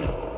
Yeah.